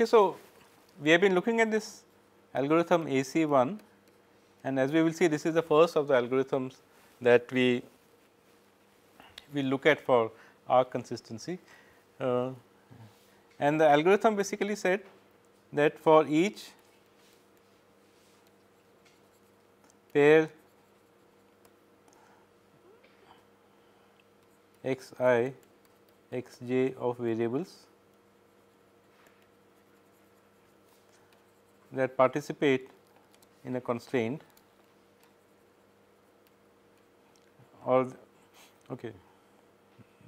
Okay, so, we have been looking at this algorithm AC 1 and as we will see this is the first of the algorithms that we will look at for arc consistency. Uh, and the algorithm basically said that for each pair x i x j of variables that participate in a constraint or okay,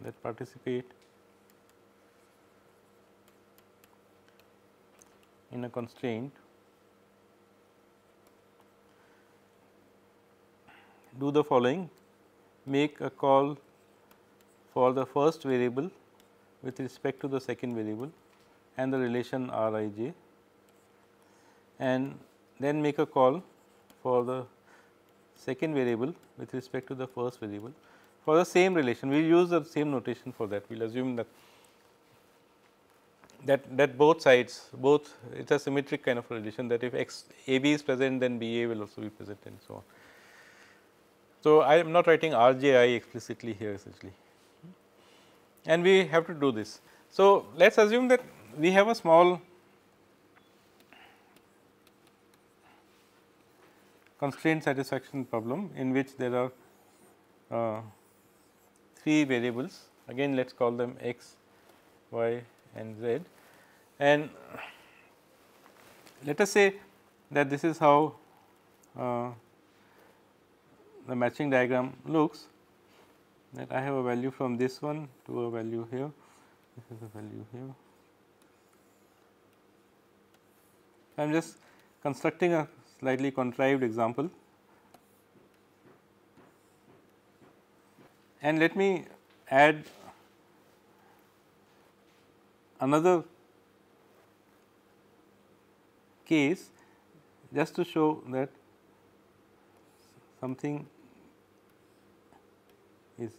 that participate in a constraint do the following. Make a call for the first variable with respect to the second variable and the relation R i j and then make a call for the second variable with respect to the first variable for the same relation. We will use the same notation for that. We will assume that that that both sides both it is a symmetric kind of relation that if x a b is present then b a will also be present and so on. So, I am not writing r j i explicitly here essentially and we have to do this. So, let us assume that we have a small constraint satisfaction problem in which there are uh, three variables. Again let us call them x, y and z. And let us say that this is how uh, the matching diagram looks that I have a value from this one to a value here, this is a value here. I am just constructing a slightly contrived example and let me add another case just to show that something is.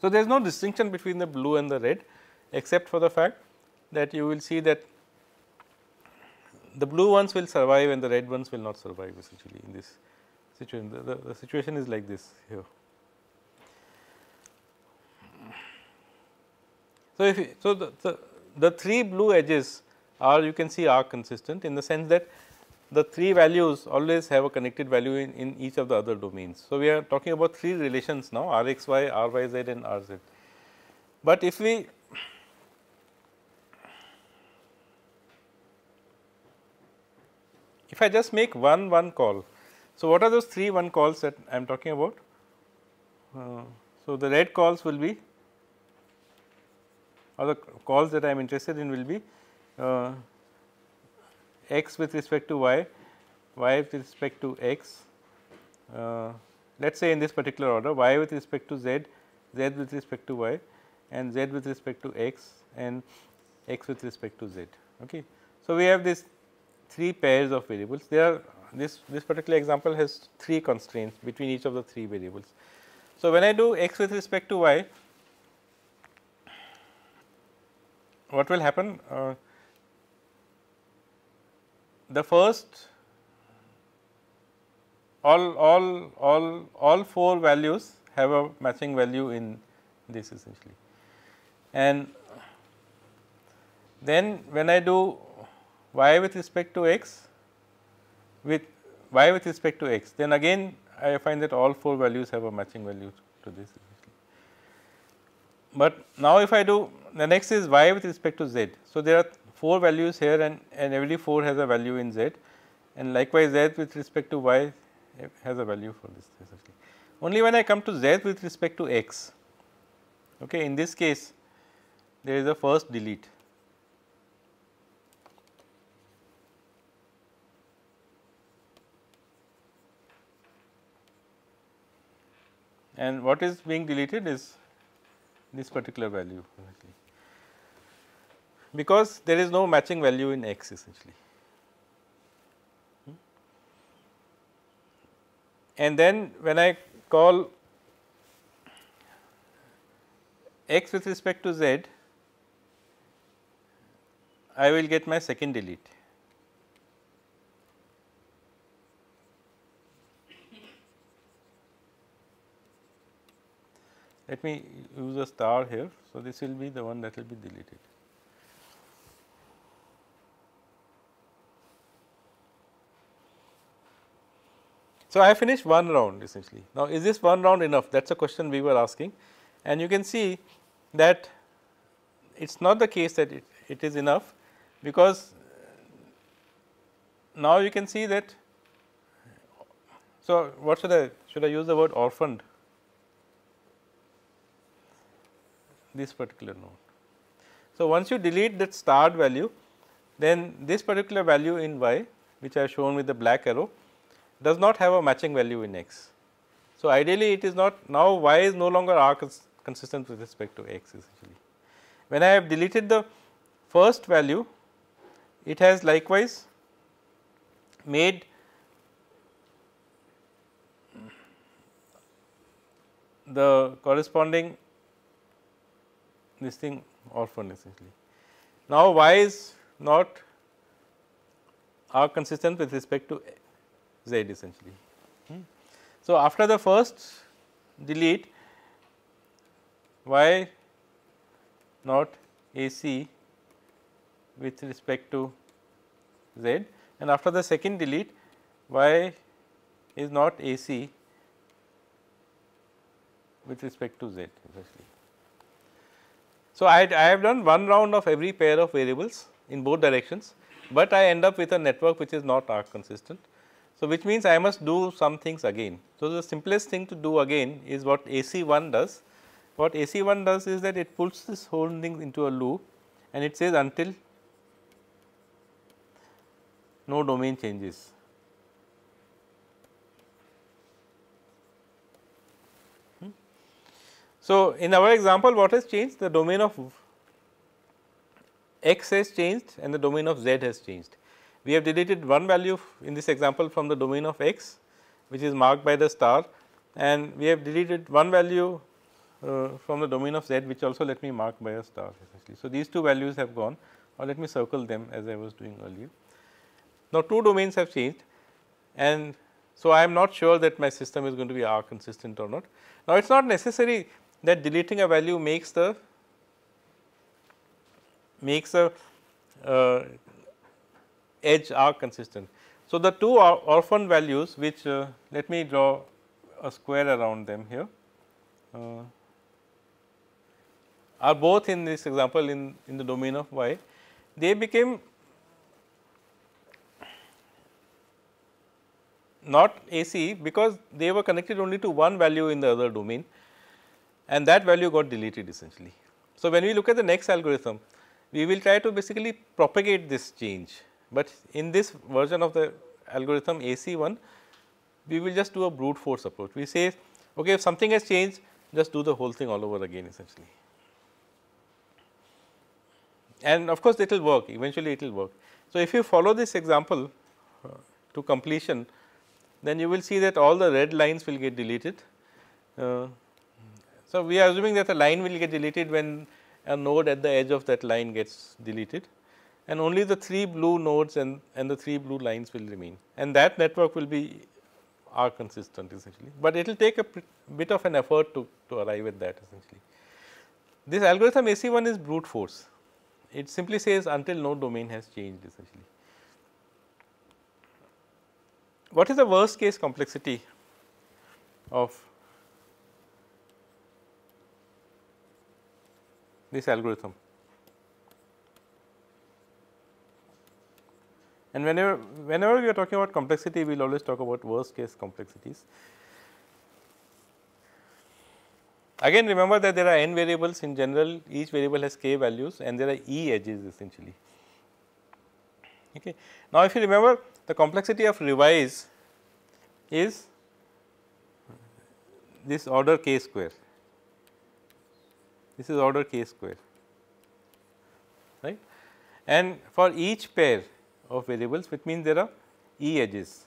So, there is no distinction between the blue and the red except for the fact that you will see that the blue ones will survive and the red ones will not survive essentially in this situation. The, the, the situation is like this here. So, if so the, the, the three blue edges are you can see are consistent in the sense that the three values always have a connected value in, in each of the other domains. So, we are talking about three relations now R x y, R y z and R z. But if we if I just make one one call. So, what are those three one calls that I am talking about? Uh, so, the red calls will be or the calls that I am interested in will be uh, x with respect to y, y with respect to x, uh, let us say in this particular order y with respect to z, z with respect to y and z with respect to x and x with respect to z. Okay. So, we have these three pairs of variables. There this this particular example has three constraints between each of the three variables. So, when I do x with respect to y, what will happen? Uh, the first all all all all four values have a matching value in this essentially. And then when I do y with respect to x with y with respect to x, then again I find that all four values have a matching value to this. But now if I do the next is y with respect to z. So, there are 4 values here and, and every 4 has a value in z and likewise z with respect to y has a value for this. Only when I come to z with respect to x, okay, in this case there is a first delete. And what is being deleted is this particular value because there is no matching value in x essentially. And then when I call x with respect to z, I will get my second delete. Let me use a star here. So, this will be the one that will be deleted. So, I have finished one round essentially. Now, is this one round enough? That is a question we were asking and you can see that it is not the case that it, it is enough because now you can see that. So, what should I should I use the word orphaned this particular node. So, once you delete that starred value then this particular value in y which I have shown with the black arrow does not have a matching value in x. So, ideally it is not now y is no longer arc consistent with respect to x essentially. When I have deleted the first value it has likewise made the corresponding this thing orphan essentially. Now, y is not arc consistent with respect to z essentially. Hmm. So, after the first delete y not a c with respect to z and after the second delete y is not a c with respect to z essentially. So, I, I have done one round of every pair of variables in both directions, but I end up with a network which is not arc consistent. So, which means I must do some things again. So, the simplest thing to do again is what AC 1 does. What AC 1 does is that it puts this whole thing into a loop and it says until no domain changes. So, in our example what has changed the domain of x has changed and the domain of z has changed. We have deleted one value in this example from the domain of x which is marked by the star and we have deleted one value uh, from the domain of z which also let me mark by a star essentially. So, these two values have gone or let me circle them as I was doing earlier. Now, two domains have changed and so I am not sure that my system is going to be arc consistent or not. Now, it is not necessary that deleting a value makes the makes a uh, edge arc consistent. So, the two orphan values which uh, let me draw a square around them here uh, are both in this example in, in the domain of y. They became not AC because they were connected only to one value in the other domain and that value got deleted essentially. So, when we look at the next algorithm, we will try to basically propagate this change, but in this version of the algorithm AC1, we will just do a brute force approach. We say, okay, if something has changed, just do the whole thing all over again essentially. And of course, it will work, eventually it will work. So, if you follow this example uh, to completion, then you will see that all the red lines will get deleted. Uh, so, we are assuming that a line will get deleted when a node at the edge of that line gets deleted and only the 3 blue nodes and, and the 3 blue lines will remain and that network will be arc consistent essentially, but it will take a bit of an effort to, to arrive at that essentially. This algorithm AC 1 is brute force, it simply says until no domain has changed essentially. What is the worst case complexity of this algorithm. And whenever, whenever we are talking about complexity, we will always talk about worst case complexities. Again remember that there are n variables in general, each variable has k values and there are e edges essentially. Okay. Now, if you remember the complexity of revise is this order k square this is order k square right and for each pair of variables which means there are e edges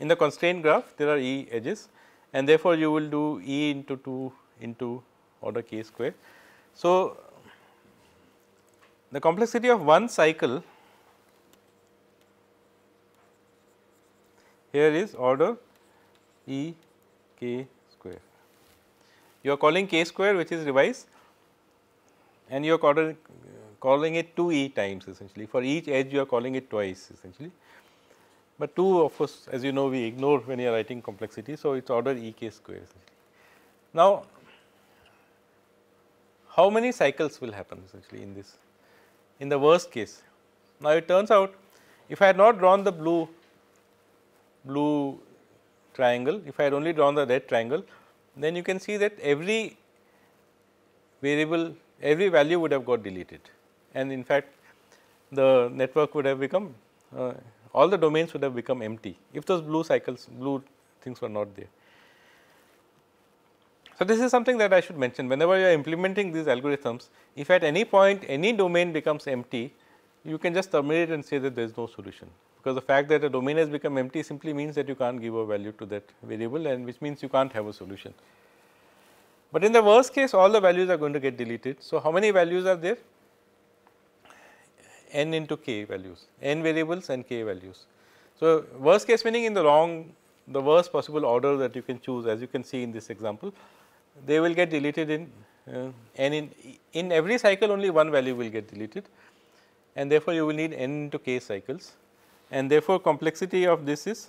in the constraint graph there are e edges and therefore you will do e into 2 into order k square. So, the complexity of one cycle here is order E k square. You are calling k square which is revised and you are calling, it 2 e times essentially for each edge you are calling it twice essentially. But 2 of course as you know we ignore when you are writing complexity. So, it is order E k square Now, how many cycles will happen essentially in this in the worst case. Now, it turns out if I had not drawn the blue blue triangle, if I had only drawn the red triangle, then you can see that every variable, every value would have got deleted. And in fact, the network would have become uh, all the domains would have become empty if those blue cycles, blue things were not there. So, this is something that I should mention. Whenever you are implementing these algorithms, if at any point any domain becomes empty, you can just terminate and say that there is no solution because the fact that a domain has become empty simply means that you can't give a value to that variable and which means you can't have a solution. But in the worst case all the values are going to get deleted. So, how many values are there? n into k values, n variables and k values. So, worst case meaning in the wrong, the worst possible order that you can choose as you can see in this example, they will get deleted in uh, n in, in every cycle only one value will get deleted and therefore, you will need n into k cycles and therefore, complexity of this is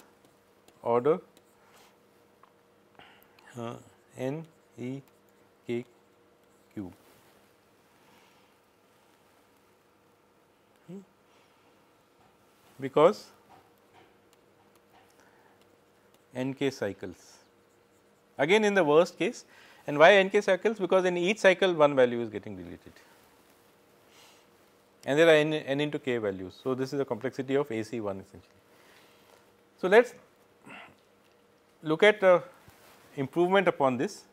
order uh, n e k cube. Hmm. Because n k cycles. Again in the worst case and why n k cycles? Because in each cycle one value is getting deleted and there are n, n into k values. So, this is the complexity of AC 1 essentially. So, let us look at uh, improvement upon this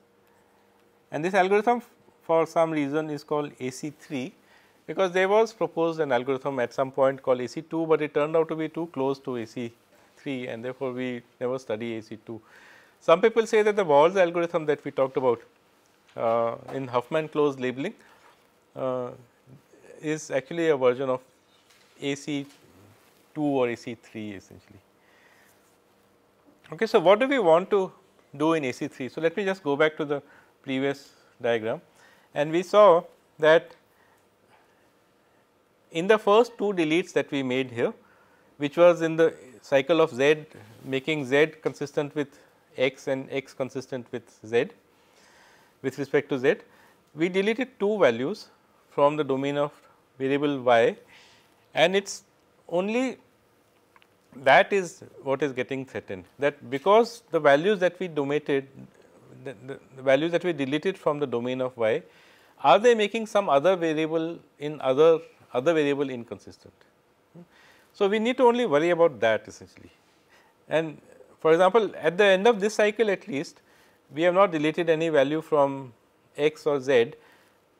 and this algorithm for some reason is called AC 3 because there was proposed an algorithm at some point called AC 2, but it turned out to be too close to AC 3 and therefore, we never study AC 2. Some people say that the Waltz algorithm that we talked about uh, in Huffman-Clowes labeling uh, is actually a version of AC 2 or AC 3 essentially. Okay, so, what do we want to do in AC 3? So, let me just go back to the previous diagram and we saw that in the first two deletes that we made here, which was in the cycle of z making z consistent with x and x consistent with z with respect to z, we deleted two values from the domain of variable y and it is only that is what is getting threatened that because the values that we domated the, the, the, values that we deleted from the domain of y are they making some other variable in other other variable inconsistent. So, we need to only worry about that essentially and for example, at the end of this cycle at least we have not deleted any value from x or z.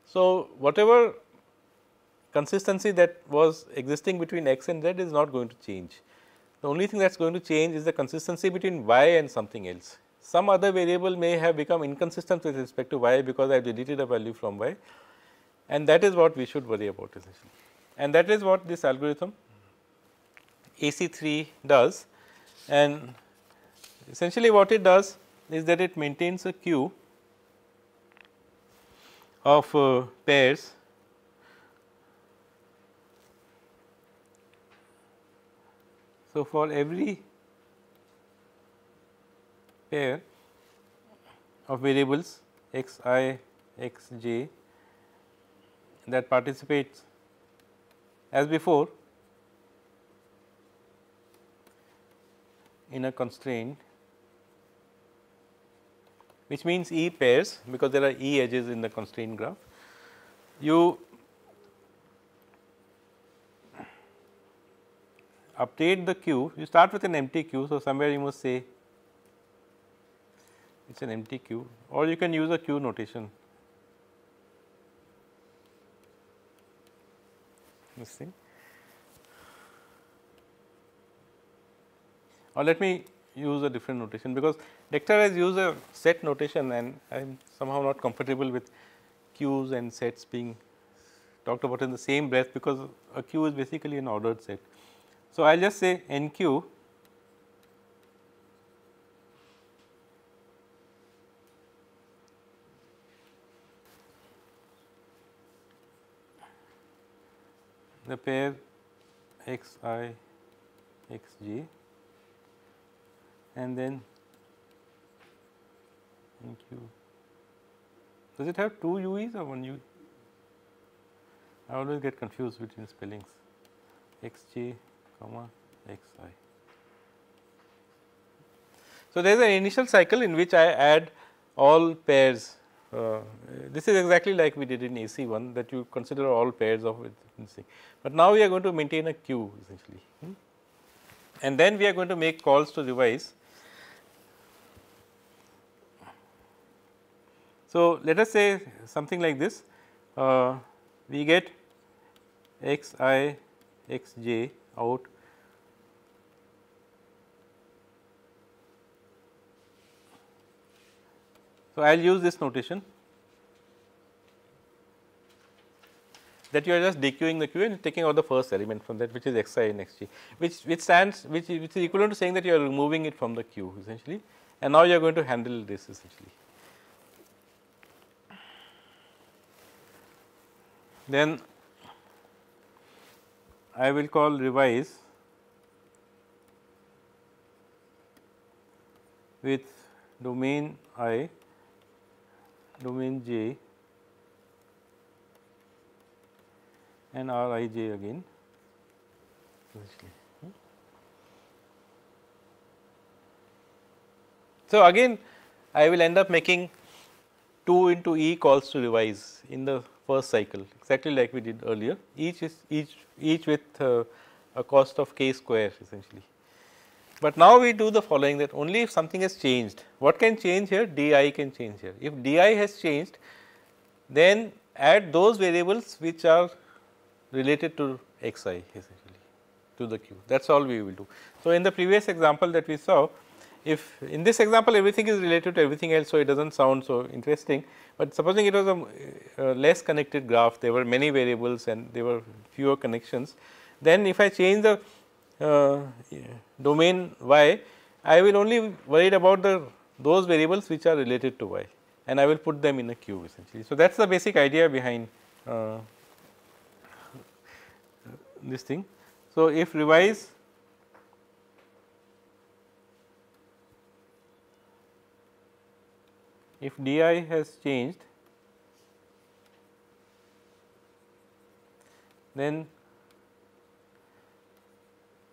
So, whatever consistency that was existing between x and z is not going to change. The only thing that is going to change is the consistency between y and something else. Some other variable may have become inconsistent with respect to y because I have deleted a value from y and that is what we should worry about essentially. And that is what this algorithm AC3 does and essentially what it does is that it maintains a queue of uh, pairs So, for every pair of variables x i x j that participates as before in a constraint which means E pairs because there are E edges in the constraint graph. You update the queue, you start with an empty queue. So, somewhere you must say it is an empty queue or you can use a queue notation. This thing. Or let me use a different notation because Dechter has used a set notation and I am somehow not comfortable with queues and sets being talked about in the same breath because a queue is basically an ordered set. So, I will just say n q the pair x i x j and then in q. Does it have two u's or one u? I always get confused between spellings x j comma x i. So, there is an initial cycle in which I add all pairs uh, this is exactly like we did in AC one that you consider all pairs of it. But now we are going to maintain a queue essentially hmm? and then we are going to make calls to revise. So, let us say something like this uh, we get x i x j out So, I will use this notation that you are just dequeuing the queue and taking out the first element from that which is x i and x j which which stands which, which is equivalent to saying that you are removing it from the queue essentially and now you are going to handle this essentially. Then I will call revise with domain i domain J and R i j again. So, again I will end up making 2 into E calls to revise in the first cycle exactly like we did earlier each is each each with uh, a cost of k square essentially. But now we do the following that only if something has changed, what can change here? di can change here. If di has changed, then add those variables which are related to xi essentially to the q. That is all we will do. So, in the previous example that we saw, if in this example everything is related to everything else, so it does not sound so interesting, but supposing it was a, a less connected graph, there were many variables and there were fewer connections, then if I change the uh, domain y, I will only worried about the those variables which are related to y and I will put them in a queue essentially. So, that is the basic idea behind uh, this thing. So, if revise if di has changed then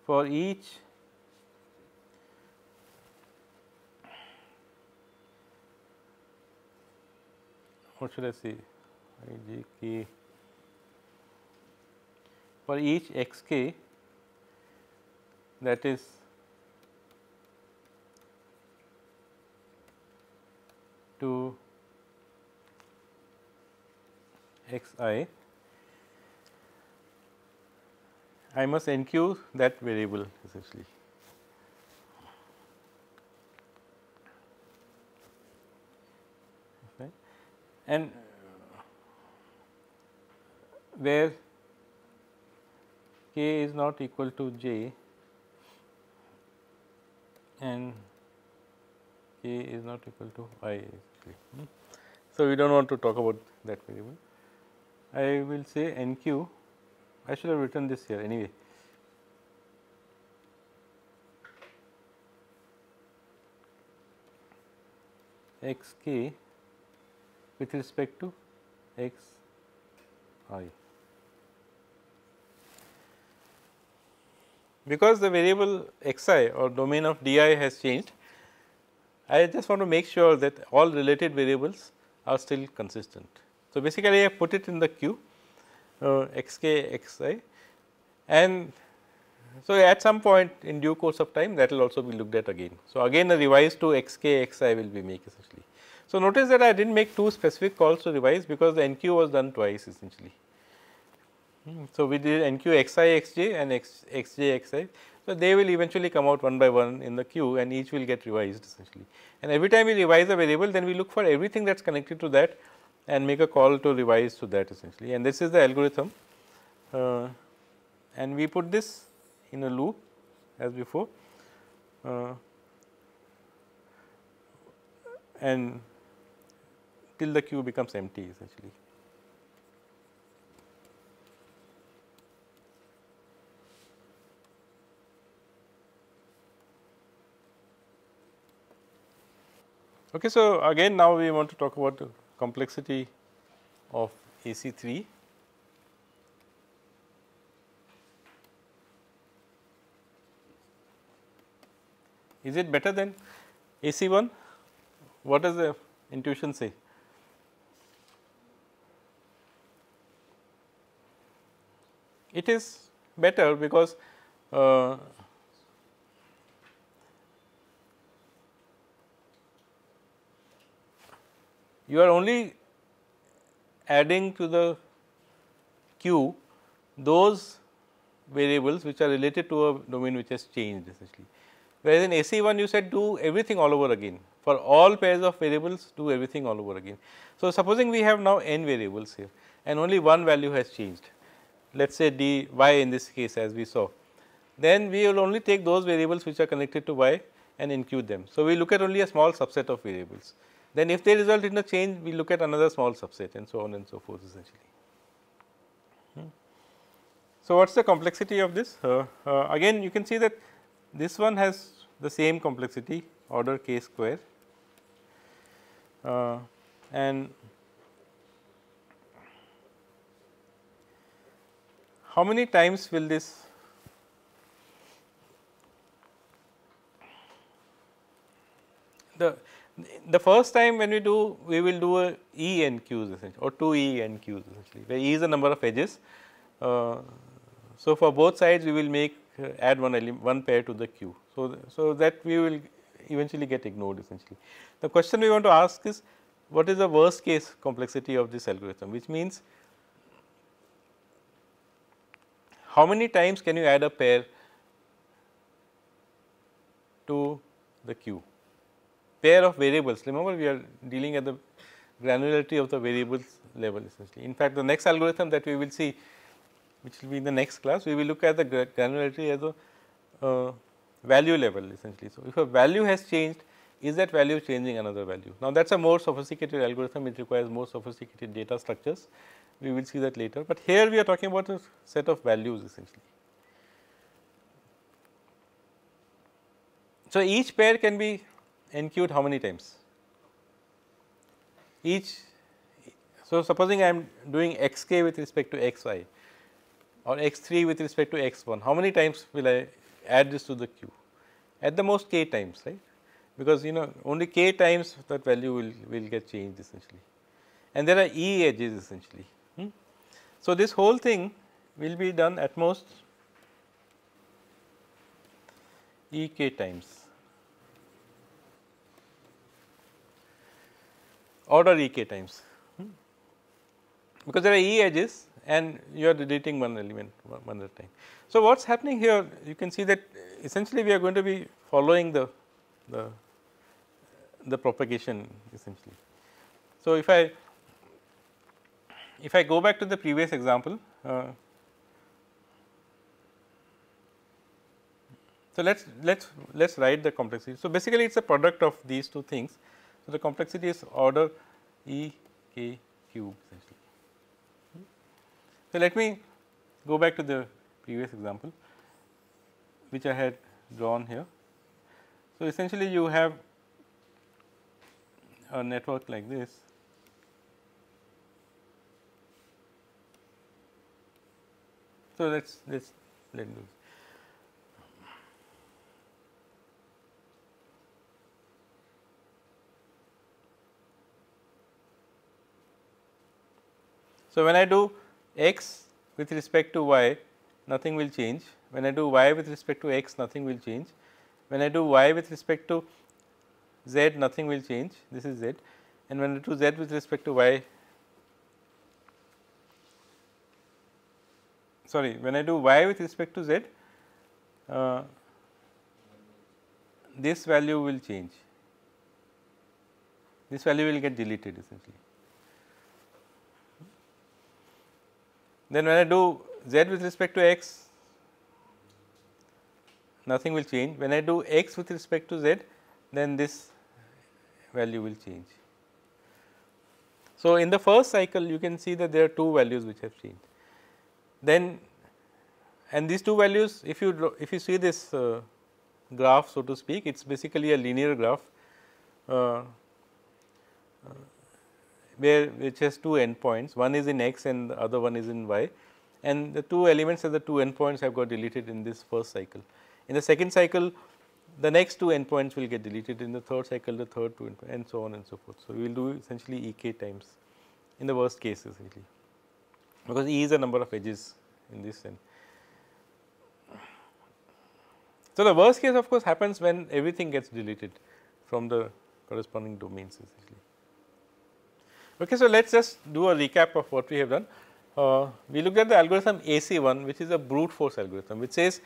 for each what should I say? I j k. For each x k that is to x i I must enqueue that variable essentially. And uh, where k is not equal to j and k is not equal to i hmm. So, we do not want to talk about that variable. I will say enqueue I should have written this here anyway. x k with respect to x i. Because the variable x i or domain of d i has changed, I just want to make sure that all related variables are still consistent. So, basically I put it in the queue uh, x k x i and so at some point in due course of time that will also be looked at again. So, again a revise to x k x i will be made essentially. So, notice that I did not make two specific calls to revise because the NQ was done twice essentially. Hmm, so, we did NQ xi xj and x, xj xi. So, they will eventually come out one by one in the queue and each will get revised essentially. And every time we revise a variable then we look for everything that is connected to that and make a call to revise to that essentially and this is the algorithm uh, and we put this in a loop as before uh, and till the queue becomes empty essentially. Okay, so again now we want to talk about the complexity of AC3. Is it better than AC1? What does the intuition say? It is better because uh, you are only adding to the queue those variables which are related to a domain which has changed essentially. Whereas in AC1 you said do everything all over again for all pairs of variables do everything all over again. So, supposing we have now n variables here and only one value has changed let us say d y in this case as we saw then we will only take those variables which are connected to y and include them. So, we look at only a small subset of variables then if they result in a change, we look at another small subset and so on and so forth essentially. Hmm. So, what is the complexity of this? Uh, uh, again you can see that this one has the same complexity order k square uh, and how many times will this the the first time when we do we will do a E n queues essentially or 2 E n queues essentially where E is the number of edges. Uh, so, for both sides we will make uh, add one one pair to the queue. So, so that we will eventually get ignored essentially. The question we want to ask is what is the worst case complexity of this algorithm which means how many times can you add a pair to the queue pair of variables. Remember, we are dealing at the granularity of the variables level essentially. In fact, the next algorithm that we will see, which will be in the next class, we will look at the granularity as a uh, value level essentially. So, if a value has changed, is that value changing another value? Now, that is a more sophisticated algorithm, it requires more sophisticated data structures, we will see that later, but here we are talking about a set of values essentially. So, each pair can be enqueued how many times? Each, so supposing I am doing x k with respect to x i or x 3 with respect to x 1, how many times will I add this to the queue? At the most k times, right? Because you know only k times that value will, will get changed essentially and there are e edges essentially. Hmm? So, this whole thing will be done at most e k times. Order E k times hmm. because there are E edges and you are deleting one element one at a time. So, what is happening here you can see that essentially we are going to be following the, the, the propagation essentially. So, if I if I go back to the previous example uh, so let's let's let's write the complexity. So, basically it is a product of these two things so, the complexity is order E k cube essentially. So, let me go back to the previous example which I had drawn here. So, essentially you have a network like this So, let us let us let do So, when I do x with respect to y nothing will change, when I do y with respect to x nothing will change, when I do y with respect to z nothing will change this is z and when I do z with respect to y sorry when I do y with respect to z uh, this value will change. This value will get deleted essentially. Then when I do z with respect to x, nothing will change. When I do x with respect to z, then this value will change. So, in the first cycle you can see that there are two values which have changed. Then and these two values if you if you see this uh, graph so to speak it is basically a linear graph uh, where which has two endpoints one is in x and the other one is in y and the two elements of the two endpoints have got deleted in this first cycle. In the second cycle the next two endpoints will get deleted in the third cycle the third two and so on and so forth. So, we will do essentially E k times in the worst case essentially because E is the number of edges in this and So, the worst case of course happens when everything gets deleted from the corresponding domains essentially. Okay, so, let us just do a recap of what we have done. Uh, we looked at the algorithm AC1 which is a brute force algorithm which says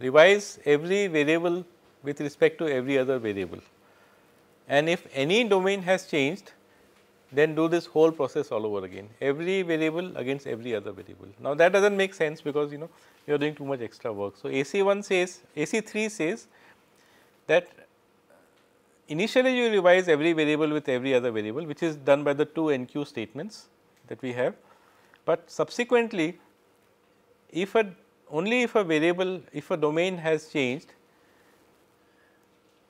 revise every variable with respect to every other variable and if any domain has changed then do this whole process all over again every variable against every other variable. Now, that does not make sense because you know you are doing too much extra work. So, AC 1 says AC 3 says that initially you revise every variable with every other variable which is done by the two NQ statements that we have, but subsequently if a only if a variable if a domain has changed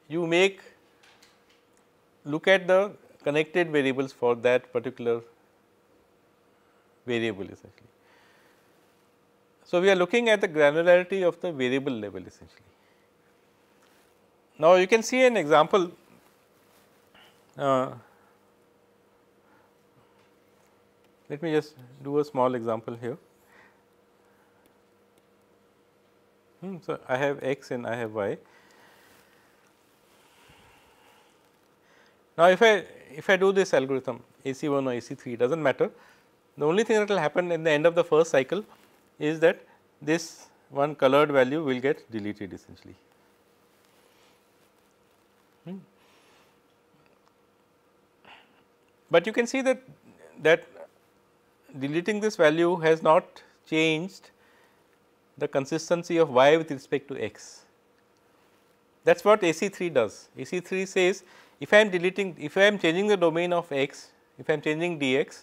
you make look at the connected variables for that particular variable essentially. So, we are looking at the granularity of the variable level essentially. Now, you can see an example uh, let me just do a small example here. Hmm, so, I have x and I have y. Now, if I if I do this algorithm AC 1 or AC 3 does not matter, the only thing that will happen in the end of the first cycle is that this one colored value will get deleted essentially. Hmm. But you can see that that deleting this value has not changed the consistency of y with respect to x. That is what AC 3 does. AC 3 says if I am deleting, if I am changing the domain of x, if I am changing dx,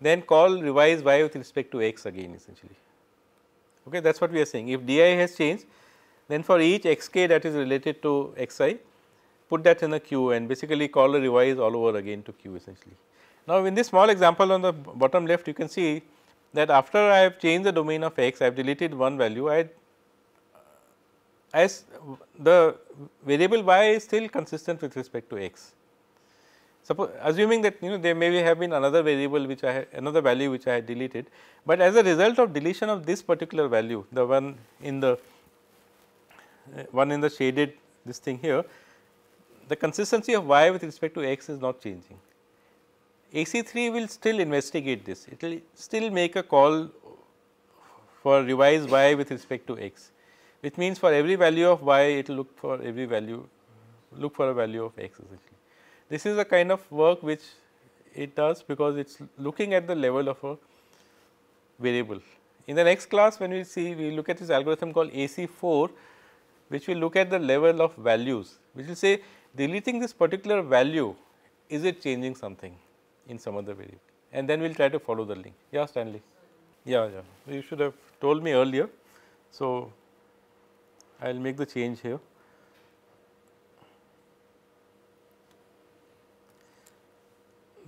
then call revise y with respect to x again essentially. Okay, that is what we are saying. If di has changed, then for each x k that is related to x i, put that in a queue and basically call a revise all over again to queue essentially. Now, in this small example on the bottom left, you can see that after I have changed the domain of x, I have deleted one value, I as the variable y is still consistent with respect to x. Suppose assuming that you know there may have been another variable which I another value which I had deleted, but as a result of deletion of this particular value the one in the uh, one in the shaded this thing here the consistency of y with respect to x is not changing. AC3 will still investigate this it will still make a call for revise y with respect to x which means for every value of y it will look for every value look for a value of x essentially. This is a kind of work which it does because it is looking at the level of a variable. In the next class when we see we look at this algorithm called AC4 which will look at the level of values which will say deleting this particular value is it changing something in some other variable and then we will try to follow the link. Yeah Stanley. Yeah, yeah. You should have told me earlier. So, I will make the change here.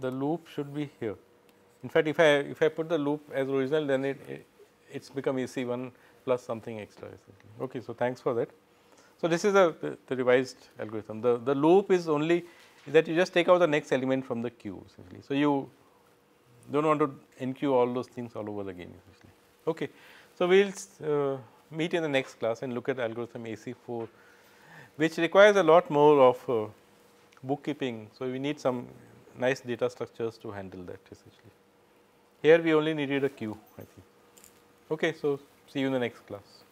The loop should be here. In fact, if I if I put the loop as original, then it, it it's become AC one plus something extra. Okay, so thanks for that. So this is a, the, the revised algorithm. The the loop is only that you just take out the next element from the queue essentially. So you don't want to enqueue all those things all over again essentially. Okay, so we'll. Uh, meet in the next class and look at algorithm AC4, which requires a lot more of uh, bookkeeping. So, we need some nice data structures to handle that essentially. Here we only needed a queue I think. Okay, so see you in the next class.